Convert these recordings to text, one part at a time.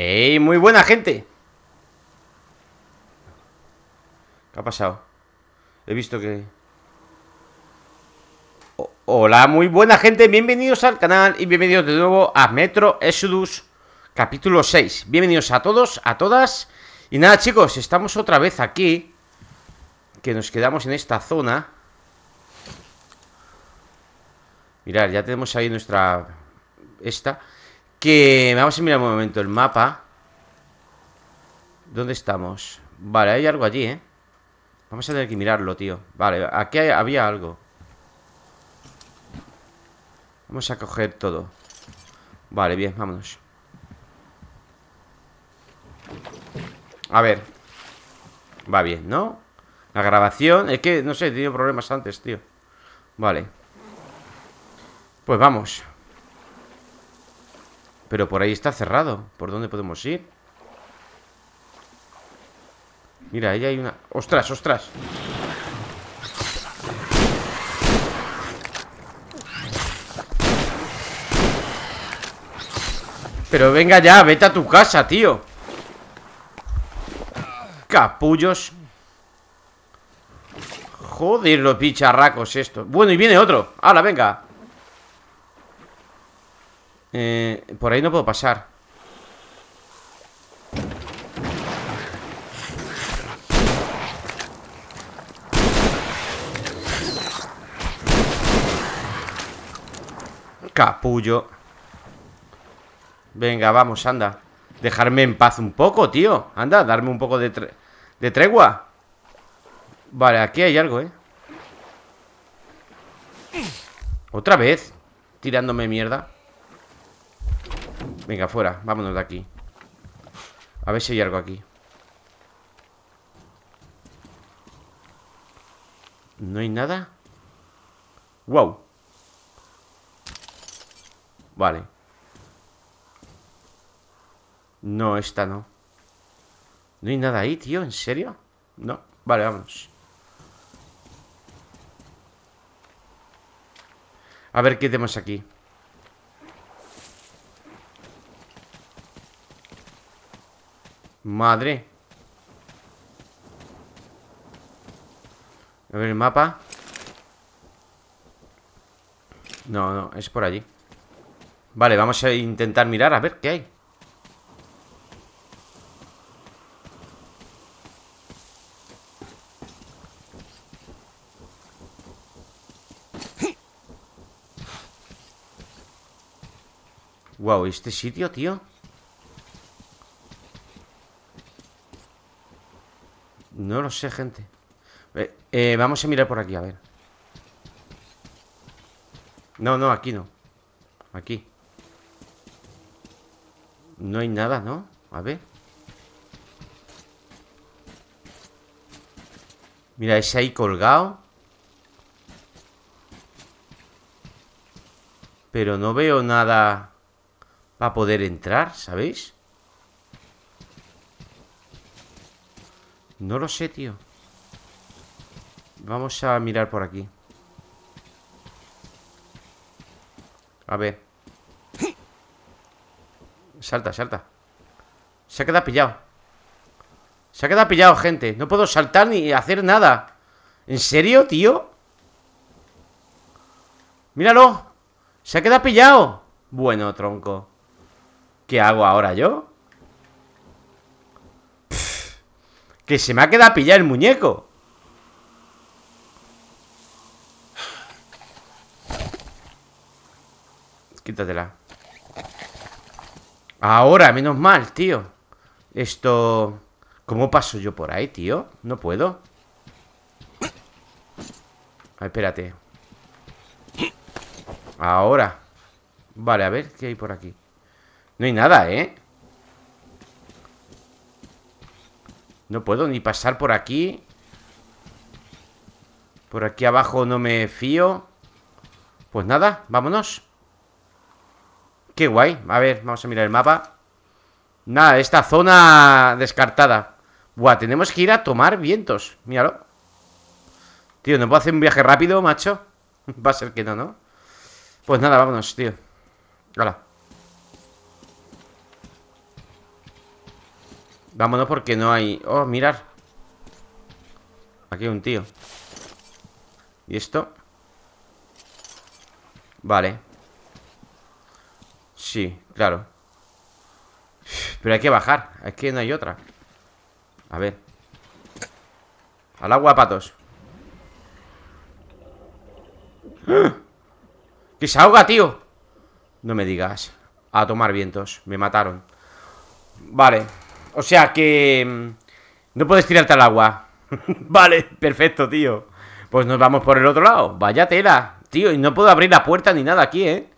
¡Ey! Muy buena gente. ¿Qué ha pasado? He visto que... hola, muy buena gente. Bienvenidos al canal y bienvenidos de nuevo a Metro Exodus capítulo 6. Bienvenidos a todos, a todas. Y nada, chicos, estamos otra vez aquí. Que nos quedamos en esta zona. Mirad, ya tenemos ahí nuestra... Esta Que vamos a mirar un momento el mapa. ¿Dónde estamos? Vale, hay algo allí, ¿eh? Vamos a tener que mirarlo, tío. Vale, aquí había algo. Vamos a coger todo. Vale, bien, vámonos. A ver. Va bien, ¿no? La grabación Es que, no sé, he tenido problemas antes, tío. Vale. Pues vamos Pero por ahí está cerrado ¿Por dónde podemos ir? Mira, ahí hay una... ¡Ostras, ostras! Pero venga ya, vete a tu casa, tío Capullos Joder, los picharracos esto Bueno, y viene otro ¡Hala, venga! Eh, por ahí no puedo pasar. Capullo. Venga, vamos, anda. Dejarme en paz un poco, tío. Anda, darme un poco de, de tregua. Vale, aquí hay algo, ¿eh? Otra vez Tirándome mierda Venga, fuera, vámonos de aquí. A ver si hay algo aquí. ¿No hay nada? ¡Wow! Vale. No, esta no. No hay nada ahí, tío, ¿en serio? No, vale, vámonos. A ver qué tenemos aquí Madre. A ver el mapa. No, no, es por allí. Vale, vamos a intentar mirar a ver qué hay. Wow, ¿este sitio, tío? No lo sé, gente. Eh, eh, Vamos a mirar por aquí, a ver. No, no, aquí no. Aquí. No hay nada, ¿no? A ver. Mira, ese ahí colgado. Pero no veo nada Para poder entrar, ¿sabéis? No lo sé, tío. Vamos a mirar por aquí. A ver. Salta, salta. Se ha quedado pillado. Se ha quedado pillado, gente. No puedo saltar ni hacer nada. ¿En serio, tío? Míralo. Se ha quedado pillado. Bueno, tronco. ¿Qué hago ahora yo? Que se me ha quedado pillar el muñeco Quítatela Ahora, menos mal, tío Esto... ¿Cómo paso yo por ahí, tío? No puedo a espérate Ahora Vale, a ver, ¿qué hay por aquí? No hay nada, ¿eh? No puedo ni pasar por aquí. Por aquí abajo no me fío. Pues nada, vámonos. Qué guay. A ver, vamos a mirar el mapa. Nada, esta zona descartada. Buah, tenemos que ir a tomar vientos. Míralo. Tío, ¿no puedo hacer un viaje rápido, macho? Va a ser que no, ¿no? Pues nada, vámonos, tío. Hola Vámonos porque no hay... Oh, mirar. Aquí hay un tío. ¿Y esto? Vale. Sí, claro. Pero hay que bajar Es que no hay otra. A ver. Al agua, patos. ¡Ah! ¡Que se ahoga, tío! No me digas. A tomar vientos. Me mataron. Vale O sea que... Mm, no puedes tirarte al agua Vale, perfecto, tío Pues nos vamos por el otro lado Vaya tela Tío, y no puedo abrir la puerta ni nada aquí, ¿eh?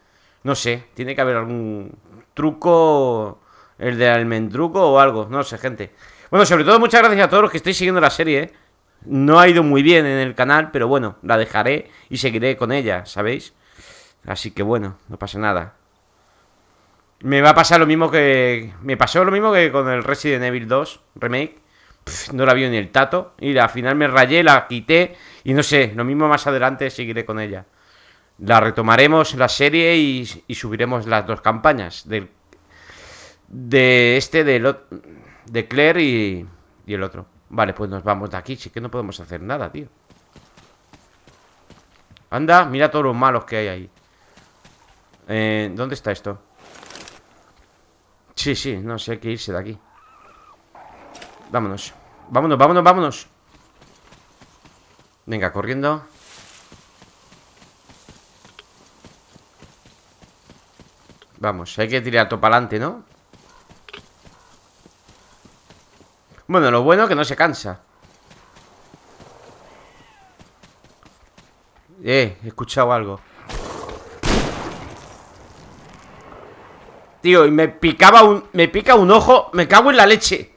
No sé, tiene que haber algún truco El de almendruco o algo No sé, gente Bueno, sobre todo muchas gracias a todos los que estáis siguiendo la serie, ¿eh? No ha ido muy bien en el canal Pero bueno, la dejaré y seguiré con ella, ¿sabéis? Así que bueno, no pasa nada Me va a pasar lo mismo que... Me pasó lo mismo que con el Resident Evil 2 Remake no la vio ni el tato. Y al final me rayé, la quité. Y no sé, lo mismo más adelante seguiré con ella. La retomaremos la serie y, subiremos las dos campañas. Del, de este, de, de Claire y, y el otro. Vale, pues nos vamos de aquí. Sí que no podemos hacer nada, tío. Anda, mira todos los malos que hay ahí. Eh, ¿Dónde está esto? Sí, sí, no sé, hay que irse de aquí. Vámonos. Vámonos, vámonos, vámonos. Venga, corriendo. Vamos, hay que tirar todo para adelante, ¿no? Bueno, lo bueno es que no se cansa. Eh, he escuchado algo Tío, y me picaba un... Me pica un ojo Me cago en la leche.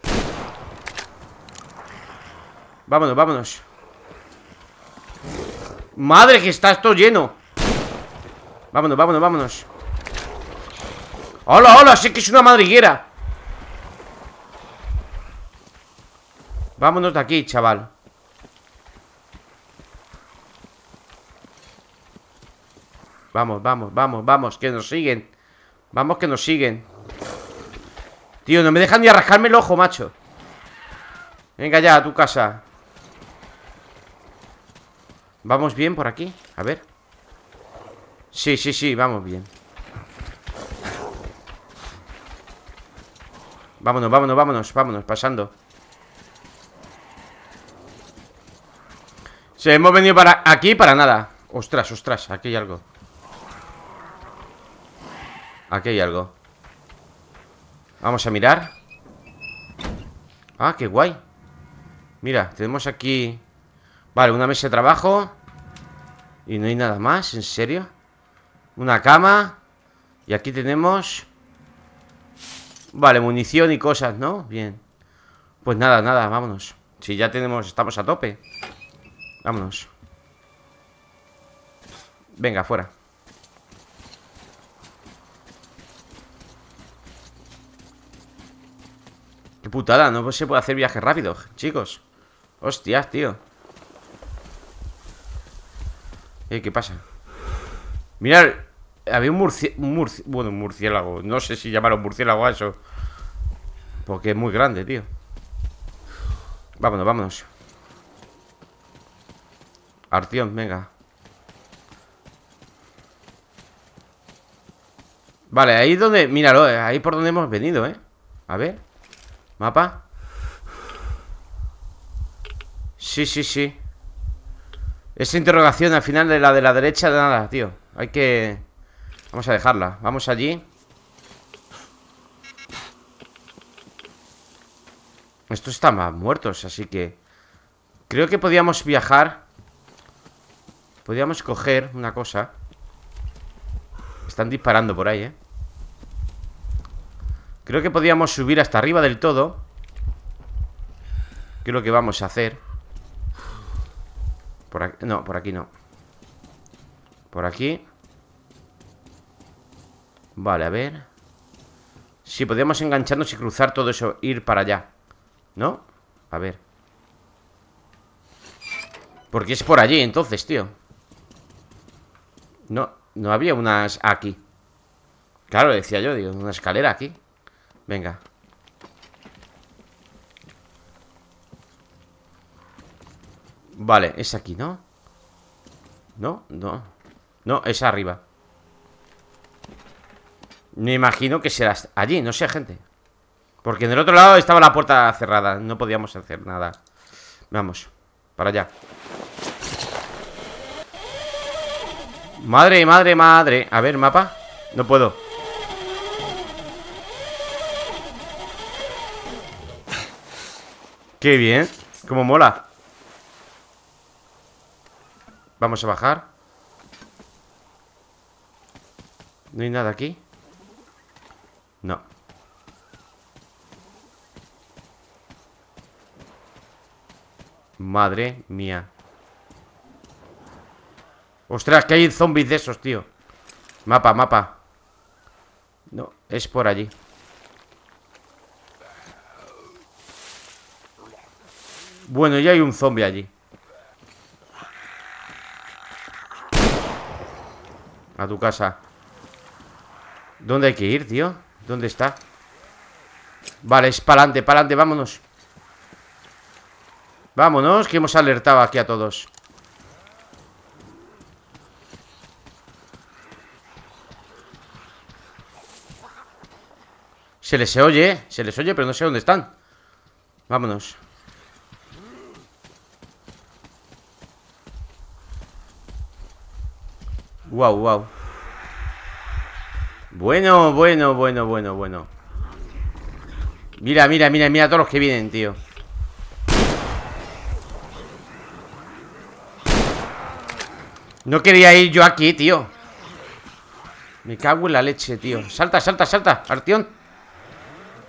Vámonos, vámonos. Madre que está esto lleno. Vámonos, vámonos, vámonos. ¡Hola, hola! Sé que es una madriguera. Vámonos de aquí, chaval. Vamos, vamos, vamos, vamos Que nos siguen Vamos que nos siguen. Tío, no me dejan ni arrascarme el ojo, macho. Venga ya, a tu casa. ¿Vamos bien por aquí? A ver. Sí, sí, sí, vamos bien. Vámonos, vámonos, vámonos, vámonos, pasando. Se hemos venido para aquí para nada. Ostras, ostras, aquí hay algo Aquí hay algo. Vamos a mirar. Ah, qué guay. Mira, tenemos aquí Vale, una mesa de trabajo. Y no hay nada más, ¿en serio? Una cama. Y aquí tenemos Vale, munición y cosas, ¿no? Bien. Pues nada, nada, vámonos. Si ya tenemos, estamos a tope. Vámonos. Venga, fuera putada, no se puede hacer viaje rápido, chicos. Hostias, tío. Eh, ¿qué pasa? Mirad, había un murciélago Bueno, un murciélago. No sé si llamaron murciélago a eso Porque es muy grande, tío. Vámonos, vámonos. Arción, venga. Vale, ahí donde... Míralo, eh, ahí por donde hemos venido, ¿eh? A ver Mapa Sí, sí, sí. Esa interrogación al final de la de la derecha de nada, tío. Hay que... Vamos a dejarla. Vamos allí. Estos están más muertos, así que... Creo que podíamos viajar. Podíamos coger una cosa. Están disparando por ahí, eh Creo que podíamos subir hasta arriba del todo. ¿Qué es lo que vamos a hacer? No, por aquí no. Por aquí. Vale, a ver. Si podemos engancharnos y cruzar todo eso Ir para allá ¿No? A ver. Porque es por allí entonces, tío. No, no había unas aquí. Claro, decía yo, digo, una escalera aquí Venga. Vale, es aquí, ¿no? No, no. No, es arriba. Me imagino que será allí, no sé, gente. Porque en el otro lado estaba la puerta cerrada. No podíamos hacer nada. Vamos, para allá. Madre, madre, madre. A ver, mapa. No puedo. Qué bien. Cómo mola Vamos a bajar. ¿No hay nada aquí? No. Madre mía. Ostras, que hay zombies de esos, tío. Mapa, mapa. No, es por allí Bueno, ya hay un zombie allí. A tu casa. ¿Dónde hay que ir, tío? ¿Dónde está? Vale, es para adelante, para adelante, vámonos. Vámonos, que hemos alertado aquí a todos. Se les oye, se les oye, pero no sé dónde están. Vámonos Wow, wow Bueno, bueno, bueno, bueno, bueno. Mira, mira, mira, mira todos los que vienen, tío. No quería ir yo aquí, tío. Me cago en la leche, tío. Salta, salta, salta, Artión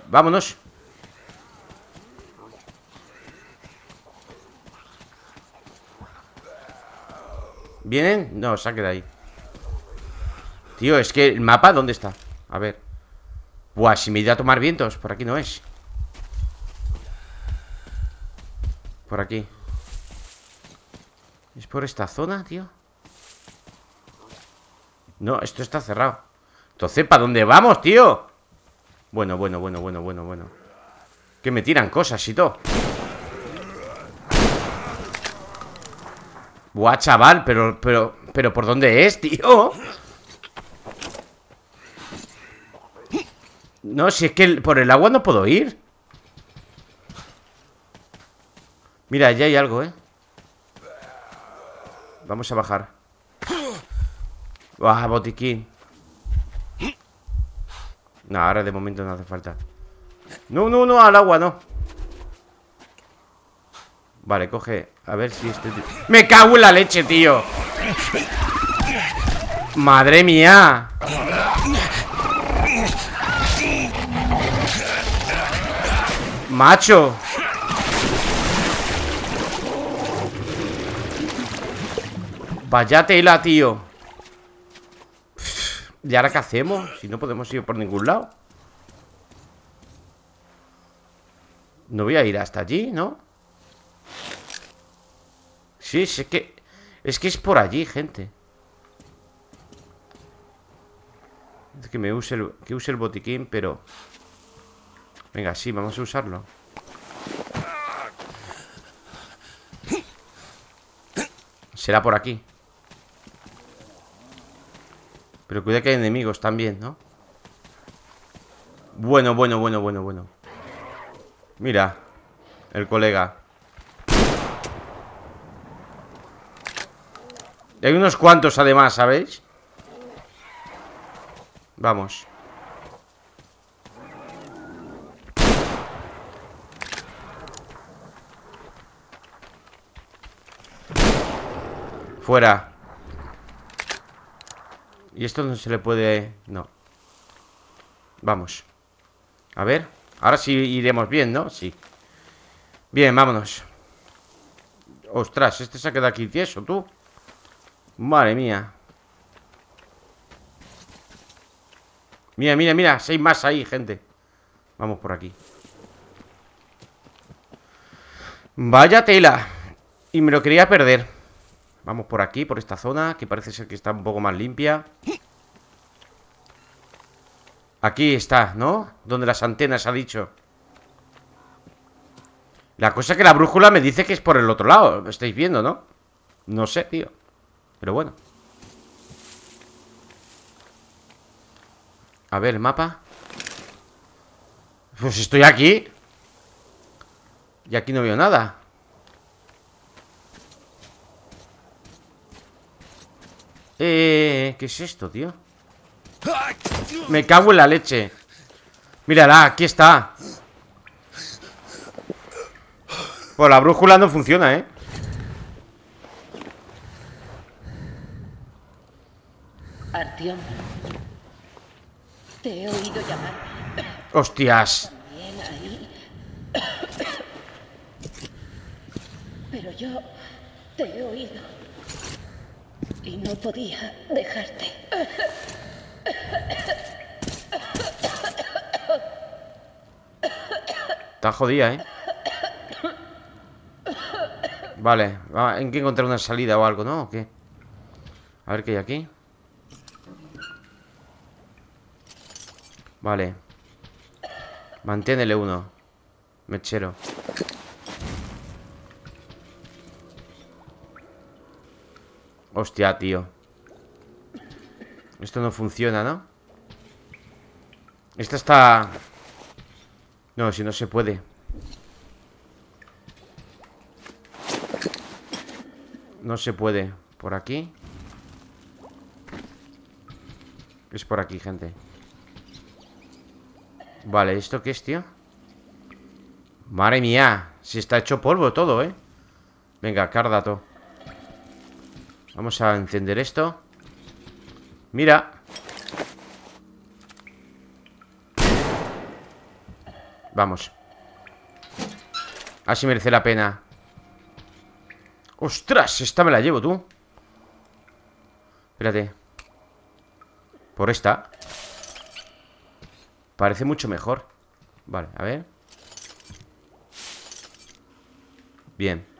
Vámonos. ¿Vienen? No, saque de ahí Tío, es que el mapa, ¿dónde está? A ver Buah, si me iré a tomar vientos Por aquí no es Por aquí ¿Es por esta zona, tío? No, esto está cerrado Entonces, ¿para dónde vamos, tío? Bueno, bueno, bueno, bueno, bueno, bueno Que me tiran cosas y todo Buah, chaval, pero, pero, pero ¿por dónde es, tío? No, si es que por el agua no puedo ir Mira, ya hay algo, ¿eh? Vamos a bajar Baja, botiquín No, ahora de momento no hace falta No, no, no, al agua no Vale, coge A ver si este... ¡Me cago en la leche, tío! ¡Madre mía! ¡Macho! Vaya tela, tío ¿Y ahora qué hacemos? Si no podemos ir por ningún lado No voy a ir hasta allí, ¿no? Sí, es que... Es que es por allí, gente Es que me use que use el botiquín, pero... Venga, sí, vamos a usarlo. Será por aquí. Pero cuida que hay enemigos también, ¿no? Bueno, bueno, bueno, bueno, bueno. Mira El colega. Y hay unos cuantos además, ¿sabéis? Vamos Fuera. Y esto no se le puede... No. Vamos. A ver Ahora sí iremos bien, ¿no? Sí. Bien, vámonos. Ostras, este se ha quedado aquí tieso, tú. Madre mía. Mira, mira, mira Seis más ahí, gente. Vamos por aquí. Vaya tela. Y me lo quería perder Vamos por aquí, por esta zona Que parece ser que está un poco más limpia Aquí está, ¿no? Donde las antenas ha dicho La cosa es que la brújula me dice que es por el otro lado. Lo estáis viendo, ¿no? No sé, tío. Pero bueno. A ver, el mapa. Pues estoy aquí. Y aquí no veo nada. Eh, ¿qué es esto, tío? Me cago en la leche. Mírala, aquí está. Pues la brújula no funciona, ¿eh? Artiom. Te he oído llamar. Hostias. Ahí. Pero yo te he oído. Y no podía dejarte. Está jodida, ¿eh? Vale, va- hay que encontrar una salida o algo, ¿no? ¿O qué? A ver qué hay aquí Vale Mantén L1 Mechero Hostia, tío Esto no funciona, ¿no? Esta está... No, si no se puede No se puede Por aquí Es por aquí, gente Vale, ¿esto qué es, tío? Madre mía Si está hecho polvo todo, ¿eh? Venga, cardato Vamos a encender esto. Mira. Vamos. Así merece la pena. ¡Ostras! Esta me la llevo, tú. Espérate. Por esta. Parece mucho mejor. Vale, a ver. Bien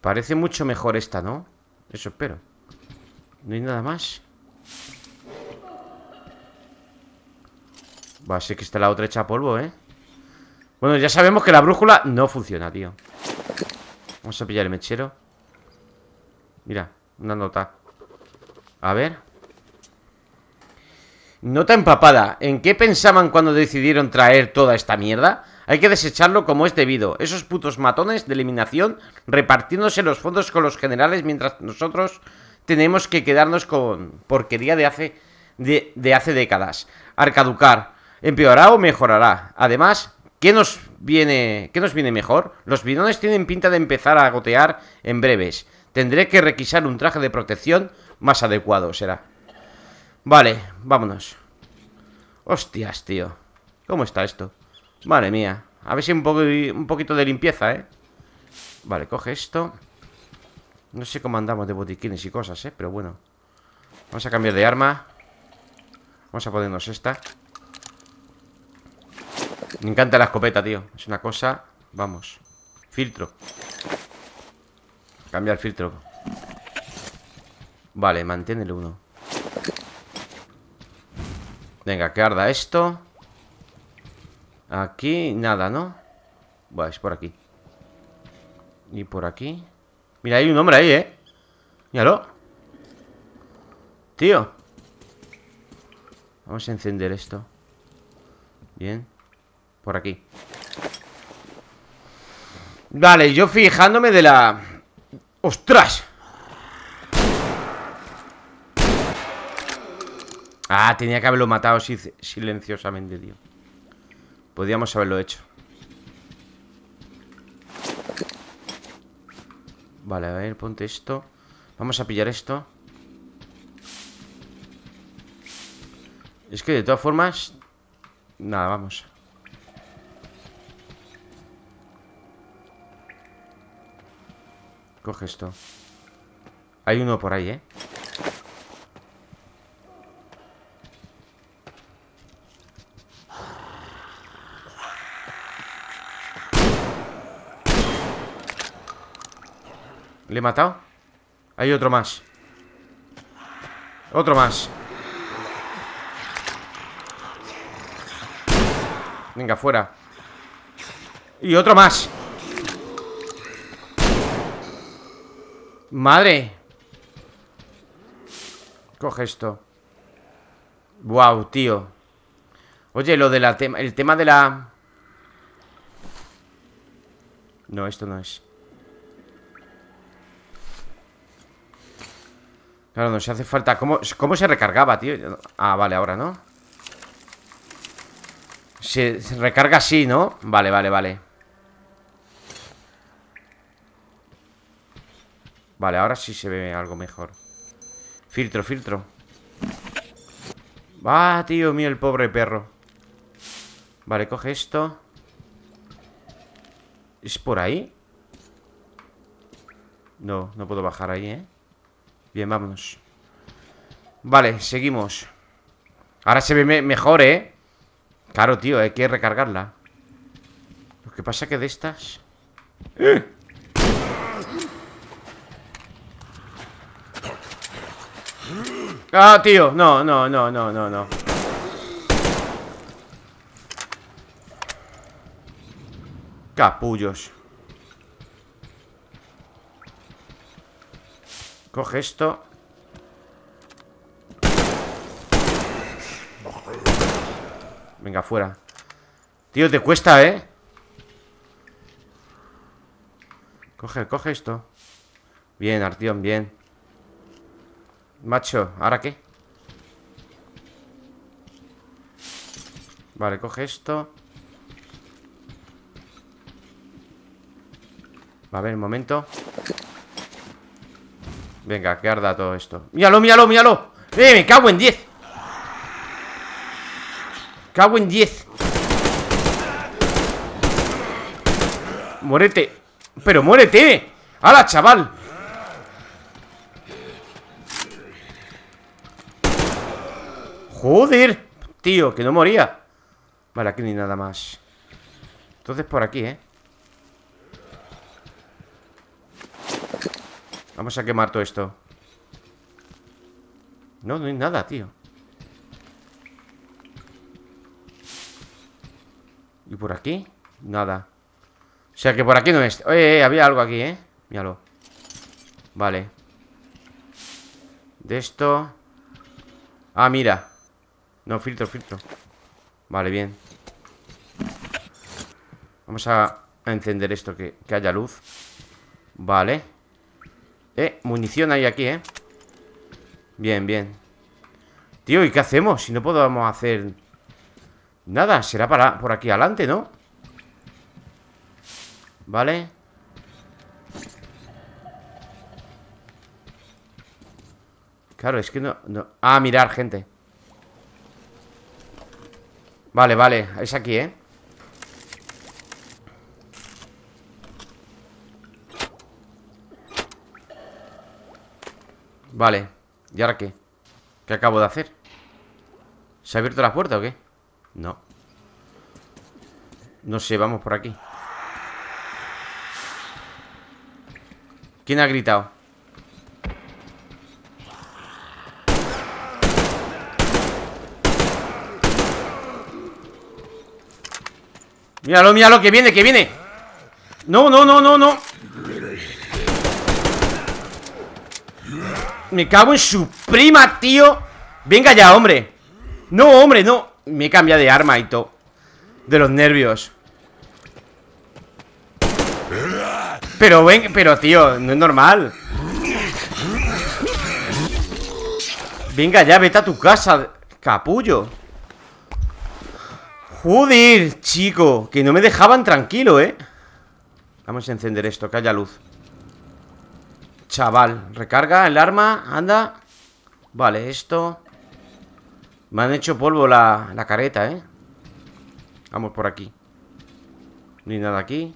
Parece mucho mejor esta, ¿no? Eso espero. No hay nada más Va, sí que está la otra hecha polvo, ¿eh? Bueno, ya sabemos que la brújula no funciona, tío. Vamos a pillar el mechero. Mira, una nota. A ver. Nota empapada. ¿En qué pensaban cuando decidieron traer toda esta mierda? Hay que desecharlo como es debido Esos putos matones de eliminación Repartiéndose los fondos con los generales Mientras nosotros tenemos que quedarnos con porquería de hace, de, hace décadas Arcaducar ¿Empeorará o mejorará? Además, ¿qué nos viene, ¿qué nos viene mejor? Los bidones tienen pinta de empezar a gotear en breves Tendré que requisar un traje de protección más adecuado, será Vale, vámonos Hostias, tío ¿Cómo está esto? Madre mía. A ver si un, poco, un poquito de limpieza, ¿eh? Vale, coge esto. No sé cómo andamos de botiquines y cosas, ¿eh? Pero bueno. Vamos a cambiar de arma. Vamos a ponernos esta. Me encanta la escopeta, tío. Es una cosa... Vamos Filtro. Cambiar filtro. Vale, mantén el 1 Venga, que arda esto Aquí, nada, ¿no? Bueno, es por aquí. Y por aquí. Mira, hay un hombre ahí, ¿eh? Míralo. Tío. Vamos a encender esto. Bien. Por aquí. Vale, yo fijándome de la... ¡Ostras! Ah, tenía que haberlo matado si- silenciosamente, tío Podríamos haberlo hecho. Vale, a ver, ponte esto. Vamos a pillar esto. Es que de todas formas Nada, vamos. Coge esto. Hay uno por ahí, ¿eh? ¿Le he matado? Hay otro más. Otro más. Venga, fuera. Y otro más. Madre. Coge esto. Wow, tío. Oye, lo de la tema El tema de la No, esto no es Claro, nos hace falta ¿Cómo, cómo se recargaba, tío? Ah, vale, ahora, ¿no? Se, se recarga así, ¿no? Vale, vale, vale Vale, ahora sí se ve algo mejor Filtro, filtro Va, tío mío, el pobre perro Vale, coge esto ¿Es por ahí? No, no puedo bajar ahí, ¿eh? Bien, vámonos Vale, seguimos Ahora se ve mejor, ¿eh? Claro, tío, hay que recargarla Lo que pasa que de estas... ¡Eh! Ah, tío, no, no, no, no, no, no Capullos Coge esto. Venga, fuera. Tío, te cuesta, ¿eh? Coge, coge esto. Bien, Artión, bien. Macho, ¿ahora qué? Vale, coge esto. A ver, un momento Venga, que arda todo esto ¡Míralo, míralo, míralo! ¡Eh, me cago en 10! ¡Cago en 10! ¡Muérete! ¡Pero muérete! ¡Hala, chaval! ¡Joder! Tío, que no moría Vale, aquí ni nada más Entonces por aquí, ¿eh? Vamos a quemar todo esto. No, no hay nada, tío. ¿Y por aquí? Nada. O sea que por aquí no es. Oye, había algo aquí, ¿eh? Míralo. Vale. De esto. Ah, mira. No, filtro, filtro. Vale, bien. Vamos a, encender esto que, que haya luz. Vale Eh, munición hay aquí, eh Bien, bien Tío, ¿y qué hacemos? Si no podemos hacer Nada, será para, por aquí adelante, ¿no? Vale Claro, es que no, no... Ah, mirar, gente Vale, vale, es aquí, ¿eh? Vale, ¿y ahora qué? ¿Qué acabo de hacer? ¿Se ha abierto la puerta o qué? No No sé, vamos por aquí ¿Quién ha gritado? Míralo, míralo, que viene, que viene No, no, no, no, no Me cago en su prima, tío. Venga ya, hombre. No, hombre, no. Me cambia de arma y todo De los nervios. Pero ven, pero tío, no es normal. Venga ya, vete a tu casa Capullo. Joder, chico Que no me dejaban tranquilo, ¿eh? Vamos a encender esto, que haya luz Chaval Recarga el arma, anda. Vale, esto. Me han hecho polvo la, la careta, ¿eh? Vamos por aquí. No hay nada aquí.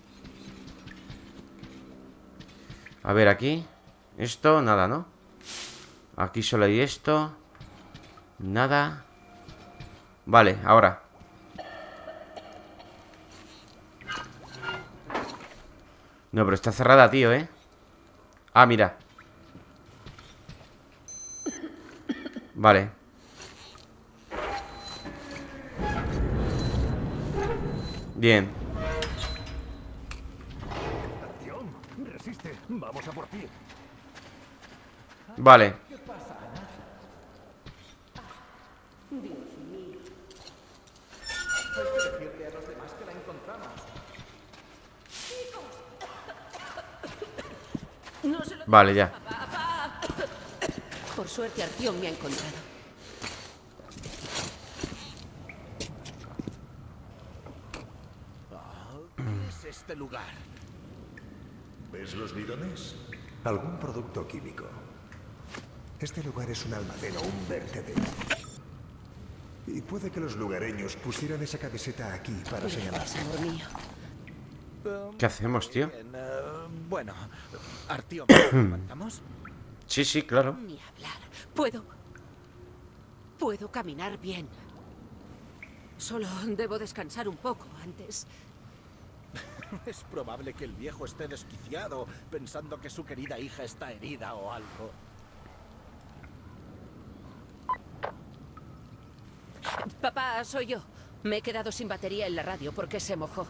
A ver, aquí. Esto, nada, ¿no? Aquí solo hay esto. Nada. Vale, ahora. No, pero está cerrada, tío, ¿eh? ah mira. Vale. Bien. Resiste. Vamos a por ti. Vale. Vale, ya. Por suerte, Artión me ha encontrado. ¿Qué es este lugar? ¿Ves los bidones? Algún producto químico. Este lugar es un almacén o un vertedero. Y puede que los lugareños pusieran esa camiseta aquí para señalar. Gracias, amor mío. ¿Qué hacemos, tío? Eh, bueno, Artiom, ¿levantamos? Sí, sí, claro. Ni hablar. Puedo. Puedo caminar bien. Solo debo descansar un poco antes. Es probable que el viejo esté desquiciado, pensando que su querida hija está herida o algo. Papá, soy yo. Me he quedado sin batería en la radio porque se mojó.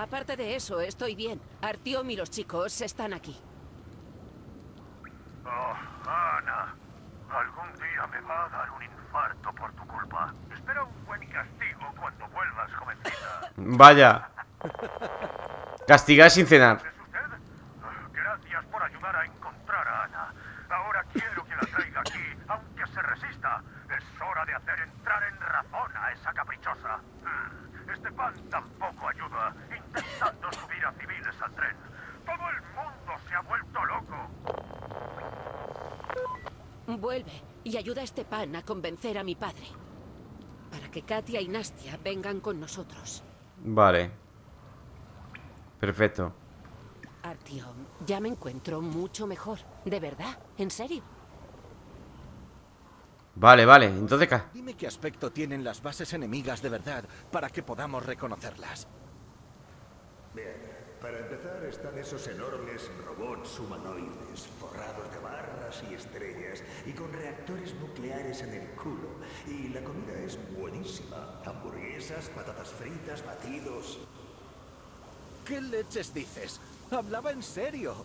Aparte de eso, estoy bien. Artiom y los chicos están aquí. Oh, Ana, algún día me va a dar un infarto por tu culpa. Espera un buen castigo cuando vuelvas, jovencita. Vaya. Castigar sin cenar. ¿Es usted? Gracias por ayudar a encontrar a Ana. Ahora quiero que la traiga aquí, aunque se resista. Es hora de hacer entrar en razón a esa caprichosa. Mm, Este pan tampoco ayuda, subir a civiles al tren. Todo el mundo se ha vuelto loco. Vuelve y ayuda a este pan a convencer a mi padre. Para que Katia y Nastia vengan con nosotros. Vale. Perfecto. Artyom, ya me encuentro mucho mejor. ¿De verdad? ¿En serio? Vale, vale. Entonces, Dime qué aspecto tienen las bases enemigas de verdad para que podamos reconocerlas. Bien, para empezar están esos enormes robots humanoides, forrados de barras y estrellas, y con reactores nucleares en el culo. Y la comida es buenísima. Hamburguesas, patatas fritas, batidos. ¿Qué leches dices? Hablaba en serio.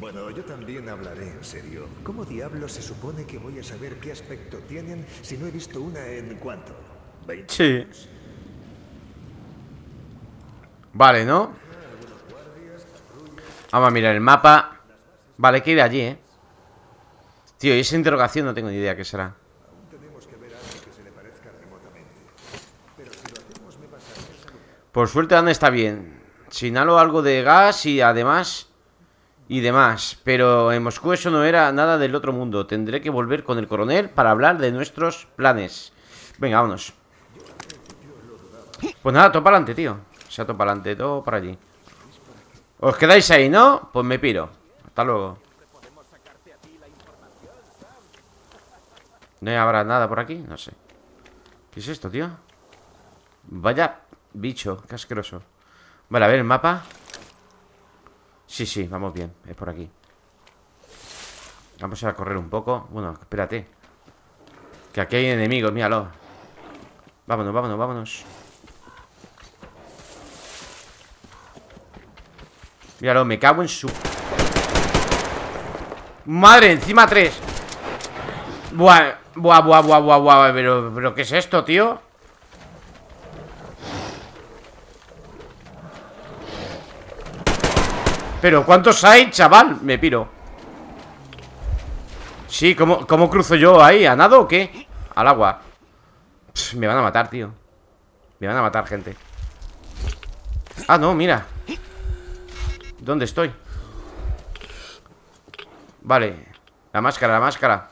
Bueno, yo también hablaré en serio. ¿Cómo diablos se supone que voy a saber qué aspecto tienen si no he visto una en cuánto? ¿20? Sí. Vale, ¿no? Vamos a mirar el mapa. Vale, hay que ir allí, ¿eh? Tío, y esa interrogación no tengo ni idea qué será. Por suerte, Ana está bien. Si inhalo algo de gas y además... Y demás. Pero en Moscú eso no era nada del otro mundo. Tendré que volver con el coronel para hablar de nuestros planes. Venga, vámonos. Pues nada, todo para adelante, tío. O sea, todo para adelante, todo para allí. ¿Os quedáis ahí, no? Pues me piro. Hasta luego. ¿No habrá nada por aquí? No sé. ¿Qué es esto, tío? Vaya bicho, qué asqueroso. Vale, a ver el mapa. Sí, sí, vamos bien. Es por aquí. Vamos a correr un poco. Bueno, espérate. Que aquí hay enemigos, míralo. Vámonos, vámonos, vámonos. Míralo, me cago en su... Madre, encima tres. Buah, buah, buah, buah, buah, buah. Pero, pero, ¿qué es esto, tío? Pero, ¿cuántos hay, chaval? Me piro. Sí, ¿cómo, cómo cruzo yo ahí? ¿A nado o qué? Al agua. Me van a matar, tío. Me van a matar, gente. Ah, no, mira. ¿Dónde estoy? Vale. La máscara, la máscara.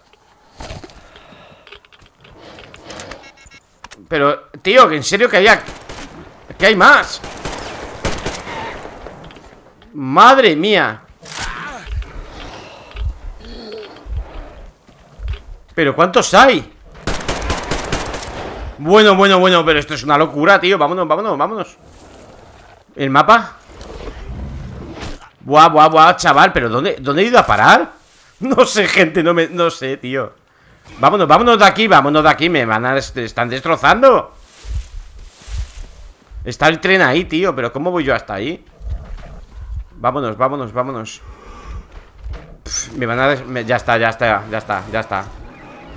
Pero, tío, en serio que haya... Que hay más. Madre mía. Pero ¿cuántos hay? Bueno, bueno, bueno, pero esto es una locura, tío Vámonos, vámonos, vámonos ¿El mapa? Buah, buah, buah, chaval ¿Pero dónde, dónde he ido a parar? No sé, gente, no me, no sé, tío Vámonos, vámonos de aquí, vámonos de aquí Me van a, están destrozando Está el tren ahí, tío Pero ¿cómo voy yo hasta ahí? Vámonos, vámonos, vámonos Me van a... Ya está, ya está, ya está, ya está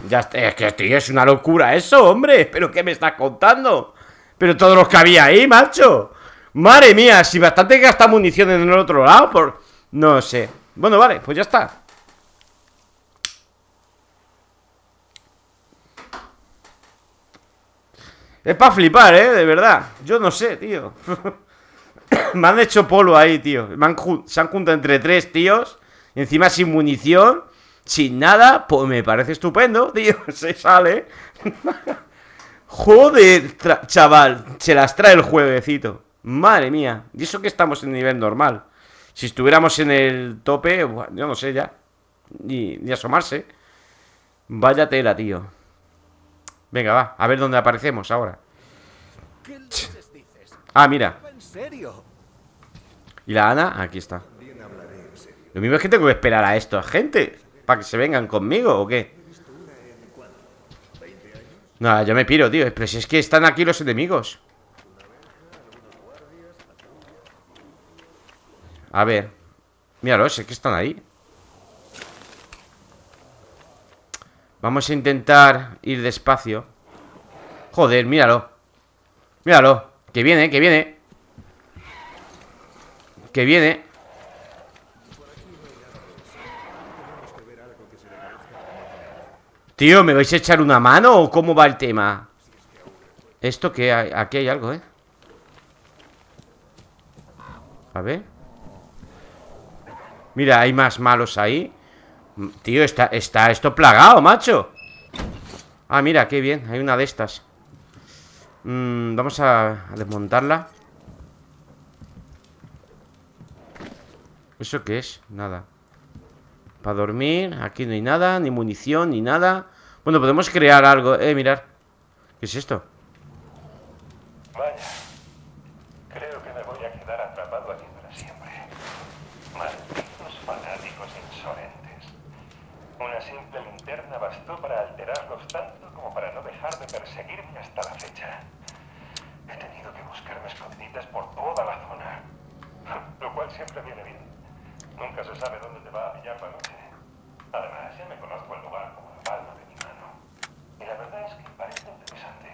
Ya está, es que tío, es una locura eso, hombre ¿Pero qué me estás contando? Pero todos los que había ahí, macho Madre mía, si bastante gasta munición en el otro lado por... No sé. Bueno, vale, pues ya está. Es para flipar, ¿eh? De verdad. Yo no sé, tío. Me han hecho polvo ahí, tío. Me han Se han juntado entre tres tíos Encima sin munición Sin nada Pues me parece estupendo, tío. Se sale. Joder, chaval Se las trae el jueguecito Madre mía Y eso que estamos en nivel normal. Si estuviéramos en el tope Yo no sé ya. Ni, ni asomarse. Vaya tela, tío. Venga, va, a ver dónde aparecemos ahora. ¿Qué leches dices? Ah, mira. ¿En serio? ¿Y la Ana? Aquí está. Lo mismo es que tengo que esperar a esta gente Para que se vengan conmigo, ¿o qué? No, yo me piro, tío. Pero si es que están aquí los enemigos A ver. Míralos, es que están ahí. Vamos a intentar ir despacio. Joder, míralo. Míralo. Que viene, que viene. Que viene. Tío, ¿me vais a echar una mano o cómo va el tema? ¿Esto hay? Aquí hay algo, ¿eh? A ver Mira, hay más malos ahí. Tío, está, está esto plagado, macho. Ah, mira, qué bien Hay una de estas. Mm, Vamos a, a desmontarla. ¿Eso qué es? Nada. Para dormir, aquí no hay nada Ni munición, ni nada. Bueno, podemos crear algo, eh, mirar. ¿Qué es esto? Vaya, creo que me voy a quedar atrapado aquí para siempre. Malditos fanáticos insolentes. Una simple linterna bastó para alterarlos tanto como para no dejar de perseguirme hasta la fecha. He tenido que buscarme escondites por toda la zona, lo cual siempre viene bien. Nunca se sabe dónde te va a pillar la noche. Además, ya me conozco el lugar como la palma de mi mano. Y la verdad es que parece interesante.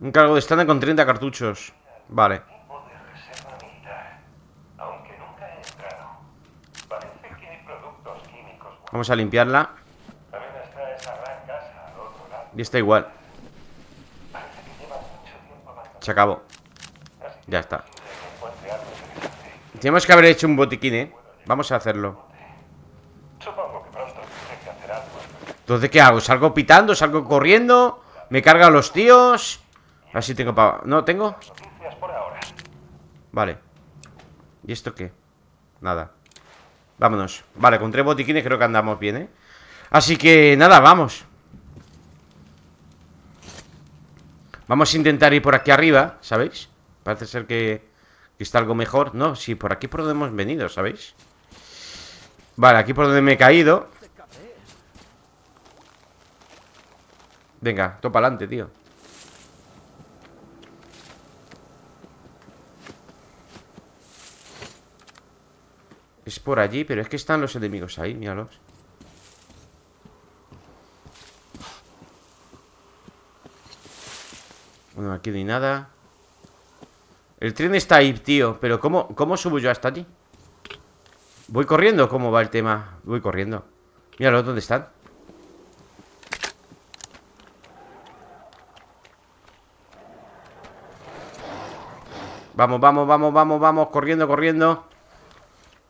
Un cargo de estándar con 30 cartuchos Vale tipo de reserva militar, aunque nunca he entrado. Parece que hay productos químicos. buenos. Vamos a limpiarla. Y está igual. Se acabó Ya está. Tenemos que haber hecho un botiquín, ¿eh? Vamos a hacerlo. Entonces, ¿qué hago? ¿Salgo pitando? ¿Salgo corriendo? ¿Me cargan los tíos? Así tengo para... ¿No tengo? Vale ¿Y esto qué? Nada Vámonos Vale, con tres botiquines creo que andamos bien, ¿eh? Así que, nada, vamos Vamos a intentar ir por aquí arriba, ¿sabéis? Parece ser que, está algo mejor No, sí, por aquí por donde hemos venido, ¿sabéis? Vale, aquí por donde me he caído Venga, topa adelante, tío Es por allí, pero es que están los enemigos ahí, míralos. Bueno, aquí no hay nada. El tren está ahí, tío. Pero ¿cómo, cómo subo yo hasta allí? ¿Voy corriendo? ¿Cómo va el tema? Voy corriendo. Míralo, ¿dónde están? Vamos, vamos, vamos, vamos, vamos Corriendo, corriendo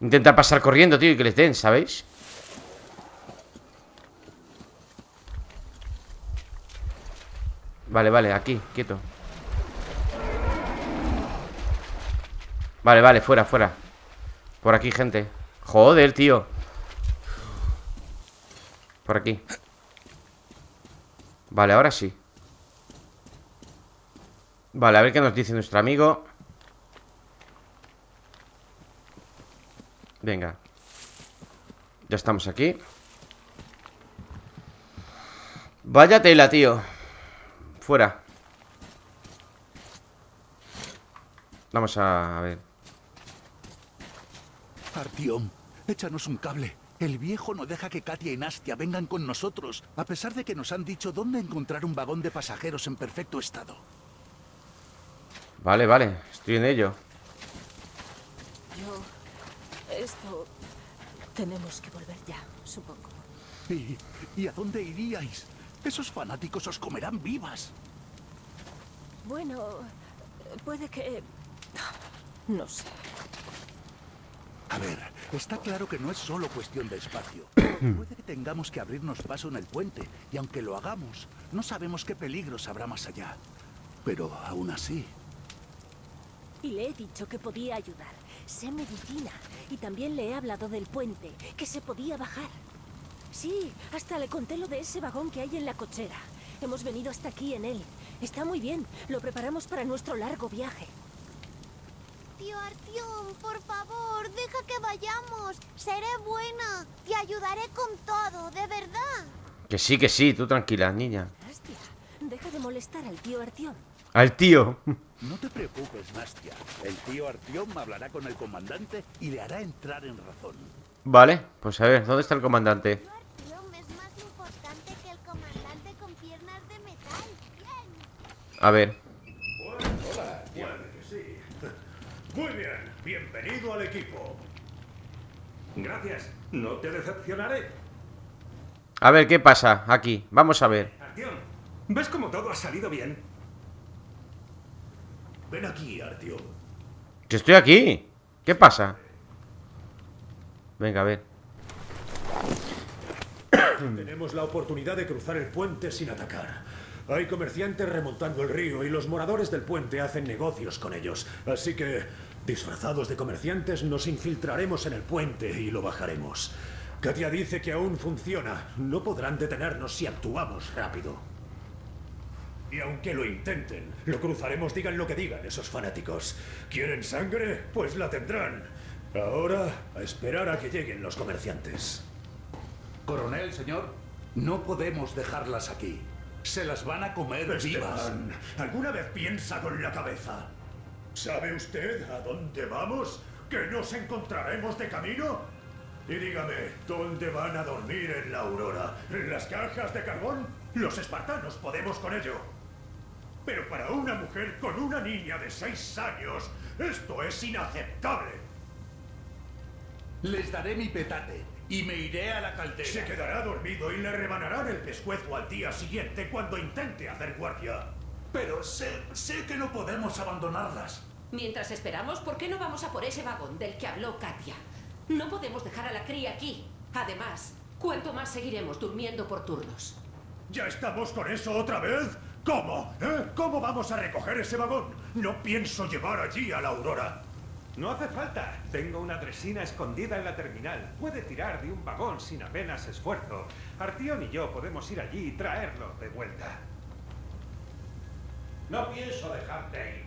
Intenta pasar corriendo, tío, y que les den, ¿sabéis? Vale, vale, aquí, quieto. Vale, vale, fuera, fuera. Por aquí, gente. Joder, tío. Por aquí. Vale, ahora sí. Vale, a ver qué nos dice nuestro amigo Venga Ya estamos aquí Vaya tela, tío Fuera Vamos a, a ver Artiom, échanos un cable. El viejo no deja que Katia y Nastia vengan con nosotros, a pesar de que nos han dicho dónde encontrar un vagón de pasajeros en perfecto estado. Vale, vale, estoy en ello. Yo... Esto... Tenemos que volver ya, supongo. ¿Y, ¿Y a dónde iríais? Esos fanáticos os comerán vivas. Bueno, puede que... No sé. A ver, está claro que no es solo cuestión de espacio. Puede que tengamos que abrirnos paso en el puente, y aunque lo hagamos, no sabemos qué peligros habrá más allá. Pero aún así... Y le he dicho que podía ayudar. Sé medicina. Y también le he hablado del puente, que se podía bajar. Sí, hasta le conté lo de ese vagón que hay en la cochera. Hemos venido hasta aquí en él. Está muy bien. Lo preparamos para nuestro largo viaje. Tío Artión, por favor, deja que vayamos. Seré buena. Te ayudaré con todo, de verdad. Que sí, que sí, tú tranquila, niña. Nastia, deja de molestar al tío Artión. Al tío. No te preocupes, Nastia. El tío Artiom hablará con el comandante y le hará entrar en razón. Vale, pues a ver, ¿dónde está el comandante? A ver. Hola, sí. Muy bien, bienvenido al equipo. Gracias, no te decepcionaré. A ver, ¿qué pasa aquí? Vamos a ver. Artión, ¿ves cómo todo ha salido bien? Ven aquí, Artión. Yo estoy aquí. ¿Qué pasa? Venga, a ver. Tenemos la oportunidad de cruzar el puente sin atacar. Hay comerciantes remontando el río y los moradores del puente hacen negocios con ellos. Así que, disfrazados de comerciantes, nos infiltraremos en el puente y lo bajaremos. Katia dice que aún funciona. No podrán detenernos si actuamos rápido. Y aunque lo intenten, lo cruzaremos digan lo que digan esos fanáticos. ¿Quieren sangre? Pues la tendrán. Ahora, a esperar a que lleguen los comerciantes. Coronel, señor, no podemos dejarlas aquí. Se las van a comer vivas. ¿alguna vez piensa con la cabeza? ¿Sabe usted a dónde vamos? ¿Que nos encontraremos de camino? Y dígame, ¿dónde van a dormir en la aurora? ¿En las cajas de carbón? Los espartanos podemos con ello. Pero para una mujer con una niña de seis años, esto es inaceptable. Les daré mi petate y me iré a la caldera. Se quedará dormido y le rebanarán el pescuezo al día siguiente cuando intente hacer guardia. Pero sé, sé que no podemos abandonarlas. Mientras esperamos, ¿por qué no vamos a por ese vagón del que habló Katia? No podemos dejar a la cría aquí. Además, ¿cuánto más seguiremos durmiendo por turnos? ¿Ya estamos con eso otra vez? ¿Cómo? ¿Eh? ¿Cómo vamos a recoger ese vagón? No pienso llevar allí a la Aurora. No hace falta. Tengo una dresina escondida en la terminal. Puede tirar de un vagón sin apenas esfuerzo. Artión y yo podemos ir allí y traerlo de vuelta. No pienso dejarte ir.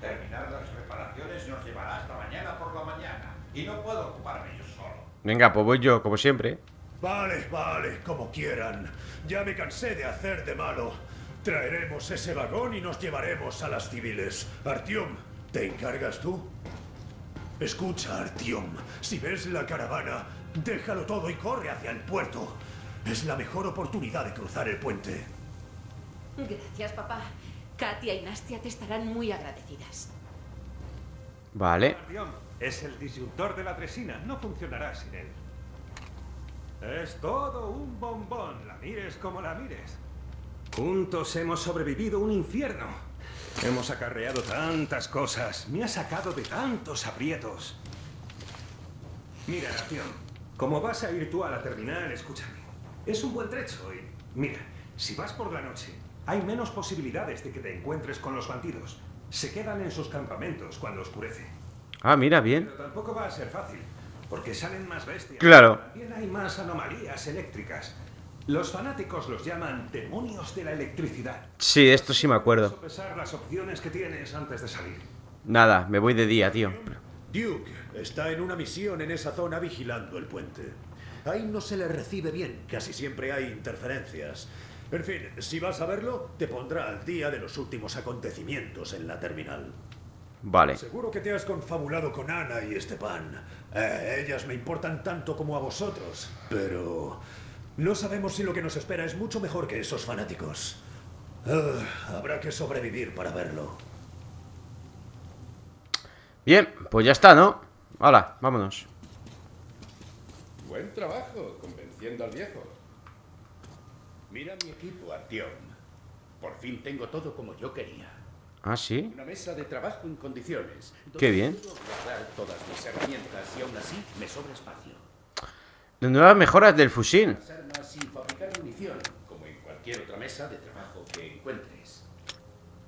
Terminar las reparaciones nos llevará hasta mañana por la mañana. Y no puedo ocuparme yo solo. Venga, pues voy yo, como siempre. Vale, vale, como quieran. Ya me cansé de hacer de malo. Traeremos ese vagón y nos llevaremos a las civiles. Artiom, ¿te encargas tú? Escucha, Artiom. Si ves la caravana, déjalo todo y corre hacia el puerto. Es la mejor oportunidad de cruzar el puente. Gracias, papá. Katia y Nastia te estarán muy agradecidas. Vale. Artión, es el disyuntor de la dresina. No funcionará sin él. Es todo un bombón, la mires como la mires. Juntos hemos sobrevivido un infierno. Hemos acarreado tantas cosas. Me ha sacado de tantos aprietos. Mira, Artión, como vas a ir tú a la terminal, escúchame. Es un buen trecho y... Mira, si vas por la noche, hay menos posibilidades de que te encuentres con los bandidos. Se quedan en sus campamentos cuando oscurece. Ah, mira, bien. Pero tampoco va a ser fácil, porque salen más bestias. Claro. También hay más anomalías eléctricas. Los fanáticos los llaman demonios de la electricidad. Sí, de esto sí me acuerdo. Las opciones que tienes antes de salir. Nada, me voy de día, tío. Duke está en una misión en esa zona vigilando el puente. Ahí no se le recibe bien, casi siempre hay interferencias. En fin, si vas a verlo, te pondrá al día de los últimos acontecimientos en la terminal. Vale. Seguro que te has confabulado con Ana y Esteban. Eh, ellas me importan tanto como a vosotros. Pero no sabemos si lo que nos espera es mucho mejor que esos fanáticos. Ah, habrá que sobrevivir para verlo. Bien, pues ya está, ¿no? Hola, vámonos. Buen trabajo, convenciendo al viejo. Mira mi equipo, Artyom. Por fin tengo todo como yo quería. Ah, sí. Una mesa de trabajo en condiciones. Qué bien. guardar todas mis herramientas y aún así me sobra espacio. De nuevas mejoras del fusil. Munición, como en cualquier otra mesa de trabajo que encuentres.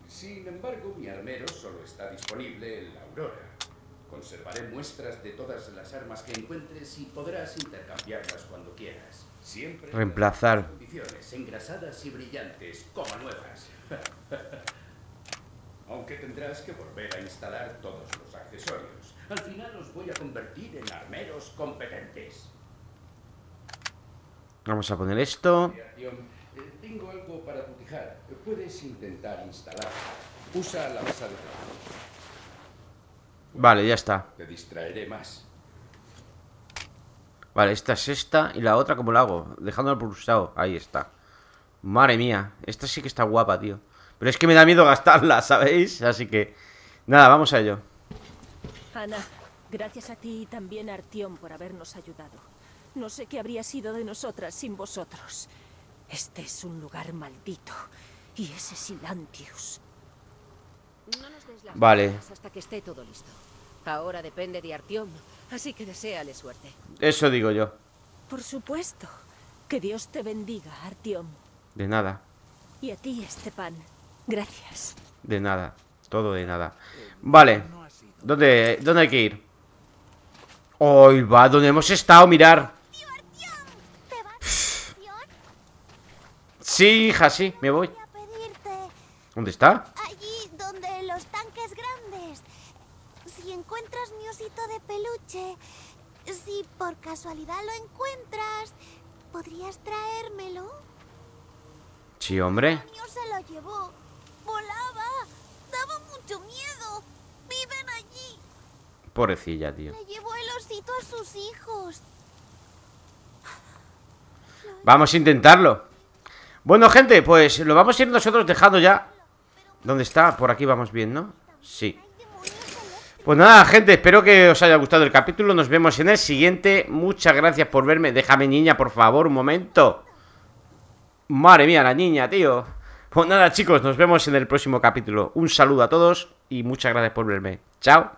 Sin embargo, mi armero solo está disponible en la Aurora. Conservaré muestras de todas las armas que encuentres y podrás intercambiarlas cuando quieras. Siempre Reemplazar. condiciones, engrasadas y brillantes, como nuevas. Aunque tendrás que volver a instalar todos los accesorios. Al final los voy a convertir en armeros competentes. Vamos a poner esto. Eh, tengo algo para tu tijara. Puedes intentar instalarlo. Usa la mesa de trabajo. Vale, ya está. Te distraeré más. Vale, esta es esta y la otra, ¿cómo la hago? Dejándolo pulsado. Ahí está. Madre mía, esta sí que está guapa, tío. Pero es que me da miedo gastarla, ¿sabéis? Así que... Nada, vamos a ello. Ana, gracias a ti y también a Artión por habernos ayudado. No sé qué habría sido de nosotras sin vosotros. Este es un lugar maldito. Y ese Silantius. No nos des las Vale. hasta que esté todo listo. Ahora depende de Artiom, así que deséale suerte. Eso digo yo. Por supuesto. Que Dios te bendiga, Artiom. De nada. Y a ti, Esteban. Gracias. De nada. Todo de nada. Vale. ¿Dónde, dónde hay que ir? Hoy va, donde hemos estado, mirar. ¿Te vas a misión? Sí, hija, sí, me voy. ¿Dónde está? allí donde los tanques grandes. Si encuentras mi osito de peluche, si por casualidad lo encuentras, ¿podrías traérmelo? Sí, hombre. mío se lo llevó. Volaba. Daba mucho miedo. Viven allí. Pobrecilla, tío. Le llevó el osito a sus hijos. Vamos a intentarlo. Bueno, gente, pues lo vamos a ir nosotros dejando ya. ¿Dónde está? Por aquí vamos bien, ¿no? Sí. Pues nada, gente, espero que os haya gustado el capítulo. Nos vemos en el siguiente. Muchas gracias por verme. Déjame, niña, por favor, un momento. Madre mía, la niña, tío. Pues nada, chicos, nos vemos en el próximo capítulo. Un saludo a todos y muchas gracias por verme. Chao.